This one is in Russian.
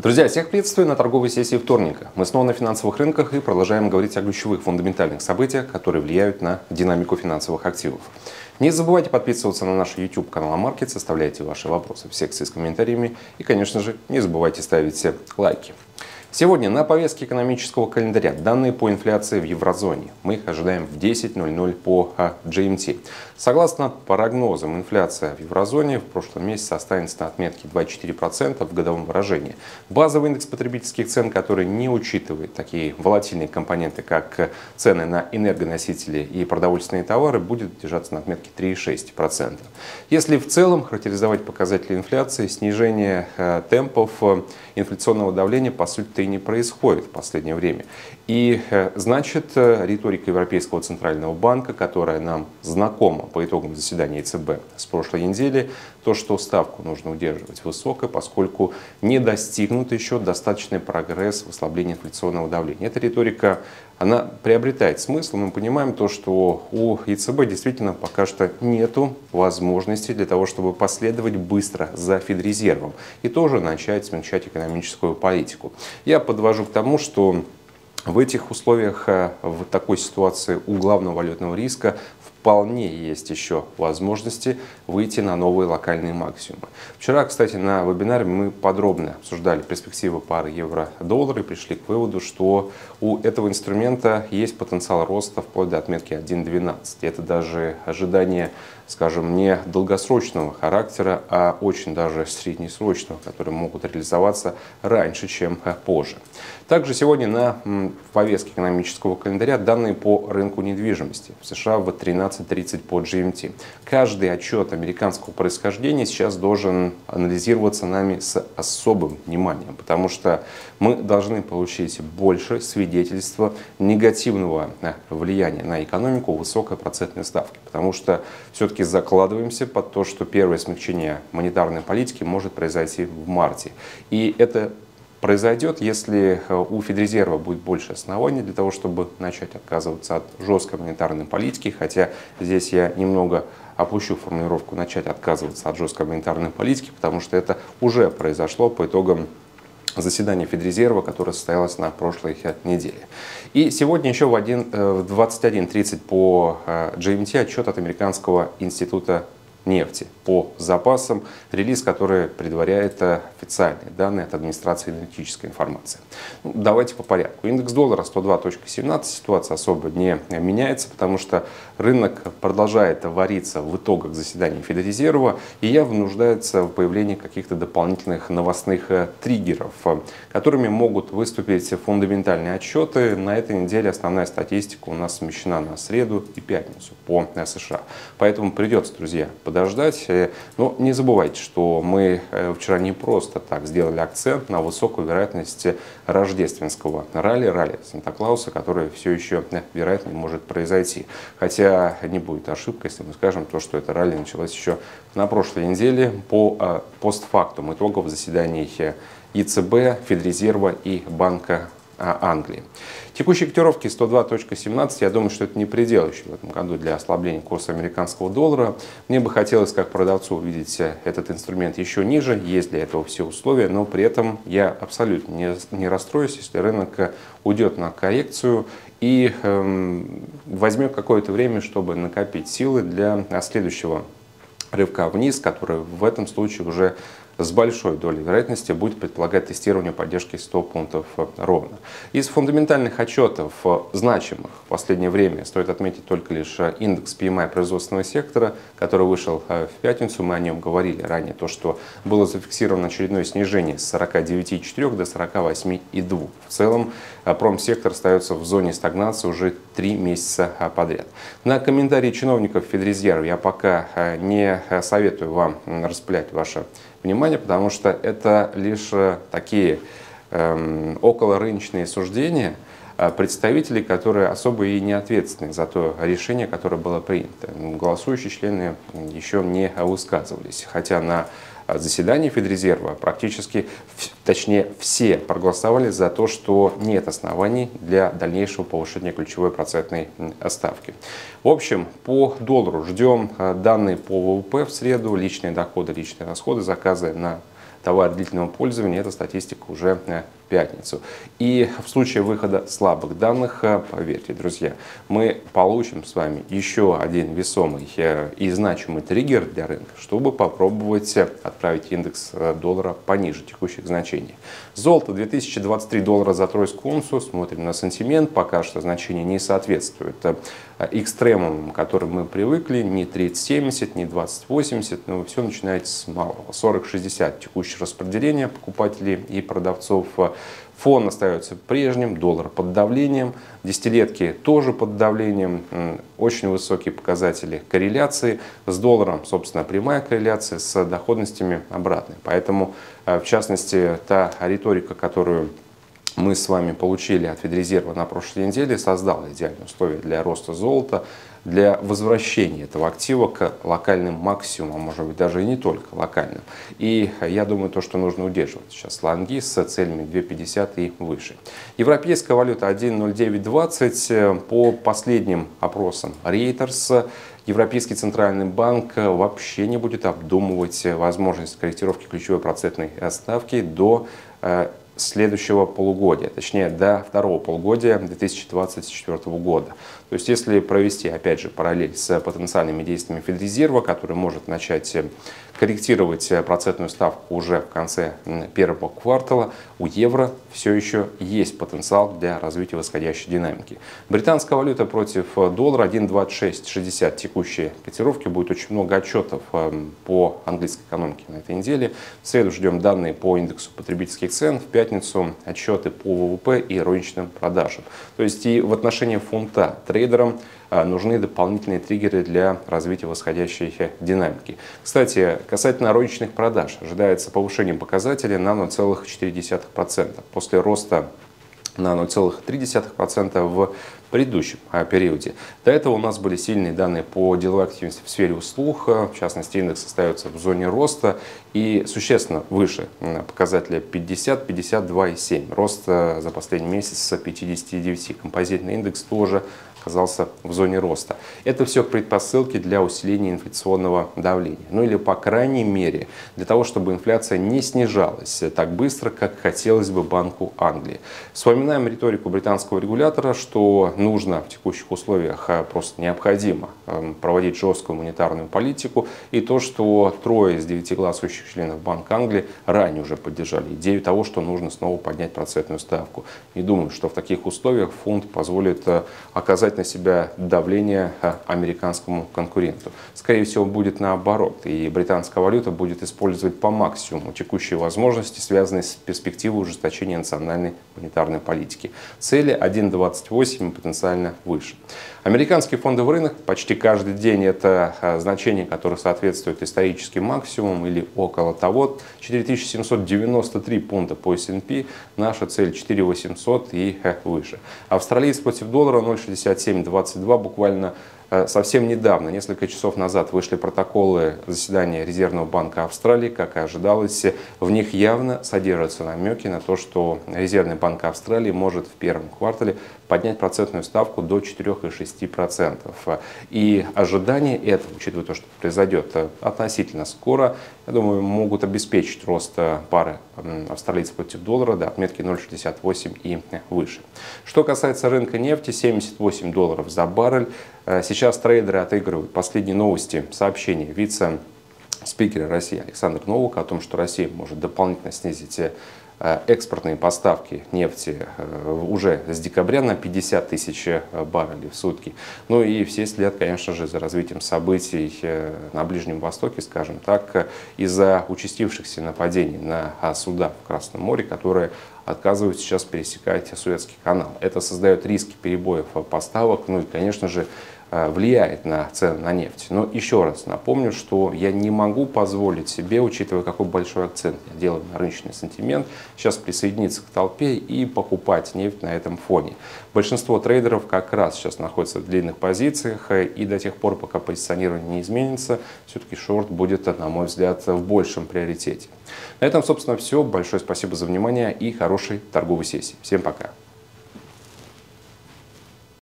Друзья, всех приветствую на торговой сессии вторника. Мы снова на финансовых рынках и продолжаем говорить о ключевых фундаментальных событиях, которые влияют на динамику финансовых активов. Не забывайте подписываться на наш YouTube канал Амаркет, оставляйте ваши вопросы в секции с комментариями и, конечно же, не забывайте ставить лайки. Сегодня на повестке экономического календаря данные по инфляции в еврозоне. Мы их ожидаем в 10.00 по GMT. Согласно прогнозам, инфляция в еврозоне в прошлом месяце останется на отметке 2,4% в годовом выражении. Базовый индекс потребительских цен, который не учитывает такие волатильные компоненты, как цены на энергоносители и продовольственные товары, будет держаться на отметке 3,6%. Если в целом характеризовать показатели инфляции, снижение э, темпов э, инфляционного давления по сути и не происходит в последнее время. И э, значит, э, риторика Европейского Центрального Банка, которая нам знакома по итогам заседания ЕЦБ с прошлой недели, то, что ставку нужно удерживать высокой, поскольку не достигнут еще достаточный прогресс в ослаблении инфляционного давления. Эта риторика она приобретает смысл. Мы понимаем то, что у ЕЦБ действительно пока что нет возможности для того, чтобы последовать быстро за Федрезервом и тоже начать смягчать экономическую политику. Я подвожу к тому, что в этих условиях, э, в такой ситуации у главного валютного риска вполне есть еще возможности выйти на новые локальные максимумы. Вчера, кстати, на вебинаре мы подробно обсуждали перспективы пары евро-доллара и пришли к выводу, что у этого инструмента есть потенциал роста вплоть до отметки 1.12. Это даже ожидание скажем, не долгосрочного характера, а очень даже среднесрочного, которые могут реализоваться раньше, чем позже. Также сегодня на повестке экономического календаря данные по рынку недвижимости в США в 13.30 по GMT. Каждый отчет американского происхождения сейчас должен анализироваться нами с особым вниманием, потому что мы должны получить больше свидетельства негативного э, влияния на экономику высокой процентной ставки, потому что все-таки все-таки закладываемся под то, что первое смягчение монетарной политики может произойти в марте. И это произойдет, если э, у Федрезерва будет больше оснований для того, чтобы начать отказываться от жесткой монетарной политики, хотя здесь я немного опущу формулировку «начать отказываться от жесткой монетарной политики», потому что это уже произошло по итогам заседание Федрезерва, которое состоялось на прошлой неделе. И сегодня еще в, 1, э, в 21.30 по э, GMT отчет от Американского института нефти по запасам, релиз, который предваряет э, официальные данные от администрации энергетической информации. Ну, давайте по порядку. Индекс доллара 102.17, ситуация особо не меняется, потому что рынок продолжает вариться в итогах заседания Федрезерва и явно нуждается в появлении каких-то дополнительных новостных э, триггеров, э, которыми могут выступить фундаментальные отчеты. На этой неделе основная статистика у нас смещена на среду и пятницу по США. Поэтому придется, друзья, подождать. Э, но не забывайте, что мы э, вчера не просто так сделали акцент на высокую вероятность рождественского ралли, ралли Санта-Клауса, которое все еще, э, вероятно, может произойти. Хотя не будет ошибкой, если мы скажем то, что это ралли началось еще на прошлой неделе по постфактум итогов заседаний ЕЦБ, Федрезерва и Банка Англии. Текущие котировки 102.17, я думаю, что это не предел еще в этом году для ослабления курса американского доллара. Мне бы хотелось, как продавцу, увидеть этот инструмент еще ниже, есть для этого все условия, но при этом я абсолютно не, не расстроюсь, если рынок уйдет на коррекцию и эм, возьмет какое-то время, чтобы накопить силы для следующего рывка вниз, который в этом случае уже с большой долей вероятности будет предполагать тестирование поддержки 100 пунктов ровно. Из фундаментальных отчетов значимых в последнее время стоит отметить только лишь индекс PMI производственного сектора, который вышел э, в пятницу. Мы о нем говорили ранее, то, что было зафиксировано очередное снижение с 49,4 до 48,2. В целом э, промсектор остается в зоне стагнации уже три месяца э, подряд. На комментарии чиновников Федрезерва я пока не советую вам распылять ваше внимание, потому что это лишь э, такие эм, околорыночные суждения э, представителей, которые особо и не ответственны за то решение, которое было принято. Голосующие члены еще не высказывались, хотя на заседании Федрезерва практически, точнее все проголосовали за то, что нет оснований для дальнейшего повышения ключевой процентной ставки. В общем, по доллару ждем э, данные по ВВП в среду, личные доходы, личные расходы, заказы на товар длительного пользования, эта статистика уже пятницу. И в случае выхода слабых данных, э, поверьте, друзья, мы получим с вами еще один весомый э, и значимый триггер для рынка, чтобы попробовать отправить индекс э, доллара пониже текущих значений. Золото 2023 доллара за тройскую унцию. Смотрим на сантимент. Пока что значение не соответствует экстремумам, к которым мы привыкли. Не 30-70, не 20-80, но все начинается с малого. 40-60 текущее распределение покупателей и продавцов Фон остается прежним, доллар под давлением, десятилетки тоже под давлением, очень высокие показатели корреляции. С долларом, собственно, прямая корреляция, с доходностями обратная. Поэтому, э, в частности, та риторика, которую мы с вами получили от Федрезерва на прошлой неделе, создала идеальные условия для роста золота, для возвращения этого актива к локальным максимумам, может быть даже и не только локальным. И я думаю, то, что нужно удерживать сейчас лонги с целями 2,50 и выше. Европейская валюта 1,0920 по последним опросам Reuters Европейский центральный банк вообще не будет обдумывать возможность корректировки ключевой процентной ставки до э, следующего полугодия, точнее до второго полугодия 2024 года. То есть если провести, опять же, параллель с потенциальными действиями Федрезерва, который может начать э, корректировать э, процентную ставку уже в конце первого квартала, у евро все еще есть потенциал для развития восходящей динамики. Британская валюта против доллара 1.2660 текущие котировки. Будет очень много отчетов эм, по английской экономике на этой неделе. В среду ждем данные по индексу потребительских цен. В пятницу отчеты по ВВП и розничным продажам. То есть и в отношении фунта трейдерам а, нужны дополнительные триггеры для развития восходящей динамики. Кстати, касательно розничных продаж, ожидается повышение показателя на 0,4% после роста на 0,3% в предыдущем а, периоде. До этого у нас были сильные данные по деловой активности в сфере услуг, в частности индекс остается в зоне роста и существенно выше показателя 50, 52,7. Рост э, за последний месяц с 59. Композитный индекс тоже оказался в зоне роста. Это все предпосылки для усиления инфляционного давления. Ну или, по крайней мере, для того, чтобы инфляция не снижалась так быстро, как хотелось бы Банку Англии. Вспоминаем риторику британского регулятора, что нужно в текущих условиях а, просто необходимо эм, проводить жесткую монетарную политику. И то, что трое из девяти гласующих членов Банка Англии ранее уже поддержали идею того, что нужно снова поднять процентную ставку. Не думаю, что в таких условиях фунт позволит э, оказать на себя давление э, американскому конкуренту. Скорее всего, будет наоборот, и британская валюта будет использовать по максимуму текущие возможности, связанные с перспективой ужесточения национальной монетарной политики. Цели 1,28 и потенциально выше. Американский фондовый рынок почти каждый день это э, значение, которое соответствует историческим максимумам или около того. 4793 пункта по S&P, наша цель 4800 и э, выше. Австралиец против доллара 0,67 7.22 буквально Э, совсем недавно, несколько часов назад, вышли протоколы заседания Резервного банка Австралии, как и ожидалось. В них явно содержатся намеки на то, что Резервный банк Австралии может в первом квартале поднять процентную ставку до 4,6%. И ожидания этого, учитывая то, что произойдет относительно скоро, я думаю, могут обеспечить рост пары австралийцев против доллара до отметки 0,68 и выше. Что касается рынка нефти, 78 долларов за баррель. Э, сейчас трейдеры отыгрывают последние новости, сообщения вице-спикера России Александр Новак о том, что Россия может дополнительно снизить э, экспортные поставки нефти э, уже с декабря на 50 тысяч баррелей в сутки. Ну и все следят, конечно же, за развитием событий на Ближнем Востоке, скажем так, из-за участившихся нападений на суда в Красном море, которые отказывают сейчас пересекать Суэцкий канал. Это создает риски перебоев поставок, ну и, конечно же, Э, влияет на цены на нефть. Но еще раз напомню, что я не могу позволить себе, учитывая какой большой акцент я делаю на рыночный сантимент, сейчас присоединиться к толпе и покупать нефть на этом фоне. Большинство трейдеров как раз сейчас находятся в длинных позициях, э, и до тех пор, пока позиционирование не изменится, все-таки шорт будет, на мой взгляд, в большем приоритете. На этом, собственно, все. Большое спасибо за внимание и хорошей торговой сессии. Всем пока!